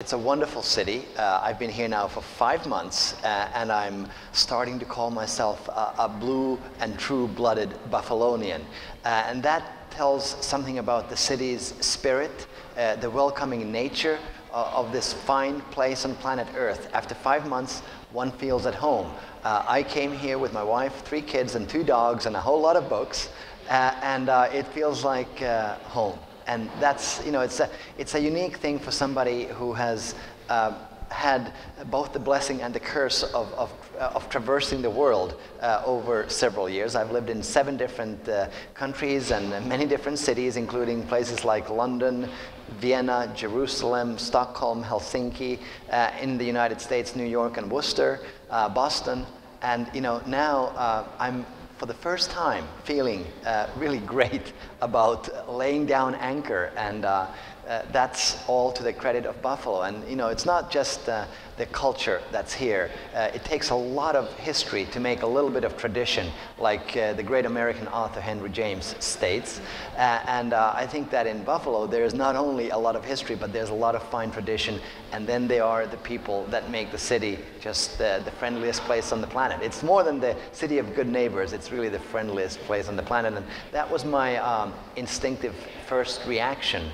It's a wonderful city. Uh, I've been here now for five months, uh, and I'm starting to call myself a, a blue and true-blooded Buffalonian. Uh, and that tells something about the city's spirit, uh, the welcoming nature uh, of this fine place on planet Earth. After five months, one feels at home. Uh, I came here with my wife, three kids, and two dogs, and a whole lot of books, and it feels like home and that's, you know, it's a, it's a unique thing for somebody who has uh, had both the blessing and the curse of, of, uh, of traversing the world uh, over several years. I've lived in seven different uh, countries and many different cities, including places like London, Vienna, Jerusalem, Stockholm, Helsinki, uh, in the United States, New York and Worcester, uh, Boston. And you know, now I'm for the first time feeling uh, really great about laying down anchor and uh, that's all to the credit of Buffalo. And you know, it's not just uh, the culture that's here. Uh, it takes a lot of history to make a little bit of tradition, like uh, the great American author Henry James states. Uh, and uh, I think that in Buffalo, there's not only a lot of history, but there's a lot of fine tradition. And then there are the people that make the city just the friendliest place on the planet. It's more than the city of good neighbors. It's really the friendliest place on the planet. And that was my um, instinctive first reaction